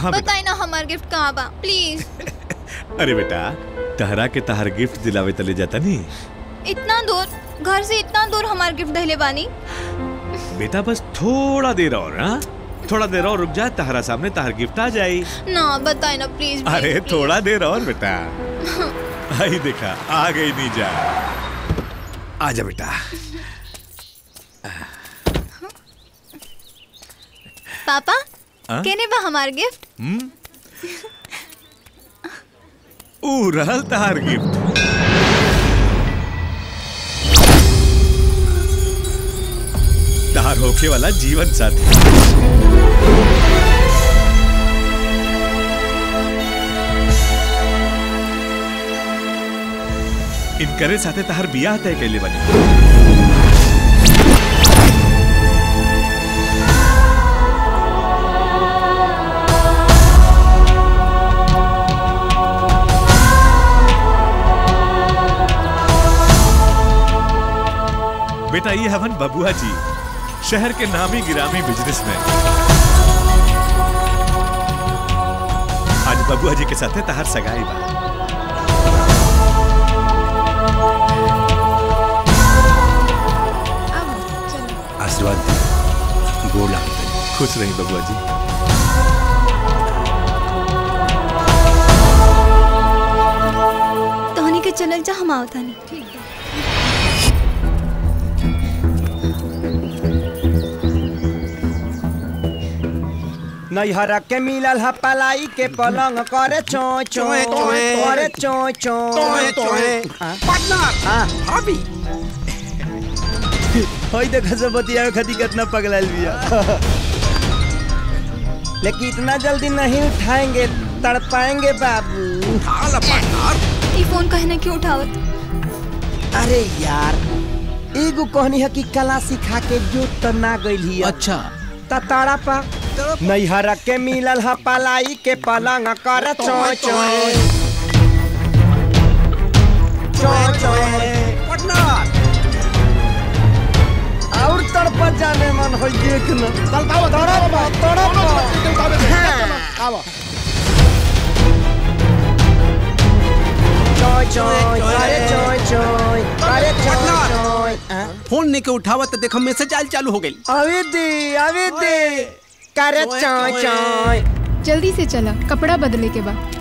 हाँ बताई ना हमार गिफ्ट कहाँ बा प्लीज़। अरे बेटा तहरा के तहर गिफ्ट दिलावे तले जाता नी। इतना दूर घर से इतना दूर हमार गिफ्ट दहले बानी बेटा बस थोड़ा देर और हाँ? थोड़ा देर और रुक जा तहरा सामने तहर गिफ्ट आ जाई। ना बताई ना प्लीज़ अरे थोड़ा देर और बेटा। आई देखा आ गई नहीं जा। आजा बेटा। पापा हाँ? केने बा हमार गिफ्ट? ऊ रहल गिफ्ट तहार होके वाला जीवन साथी इनकरे साथे तहार बियाह तय कैले बनी बेटा ये हवन बबुआ जी शहर के नामी गिरामी बिजनेसमैन। आज बबुआ जी के साथ है तहार सगाई बा आशीर्वाद लागत खुश रही बबुआ जी। तोहनी के चलल जा हम आवतानी नैहरा के मिलल ह पलाई के पलंग करे चोय चोय करे चोय चोय पार्टनर भाभी। होई देखा सब बतिया खदी कितना पगलाल बिया। लेकिन इतना जल्दी नहीं उठाएँगे तड़पाएँगे बाबू। हाला पार्टनर ई फ़ोन कहने क्यों उठावत? अरे यार एगो कहनी है कि कला सिखा के जो त ना गइल अच्छा। त पा नैहरा के मिलल ह पलाई के पलंग करे चोय चोय चोय चोय और तड़प जाने मन हो। तड़प चोय फ़ोन नहीं के उठावा तो देखो मैसेज आयल चालू हो गई अवे दे अवे दे। करे चाय चाय जल्दी से चला कपड़ा बदले के बाद।